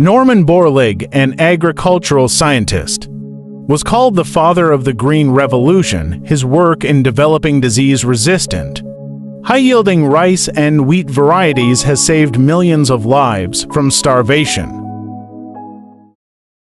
Norman Borlaug, an agricultural scientist, was called the father of the Green Revolution. His work in developing disease-resistant, high-yielding rice and wheat varieties has saved millions of lives from starvation.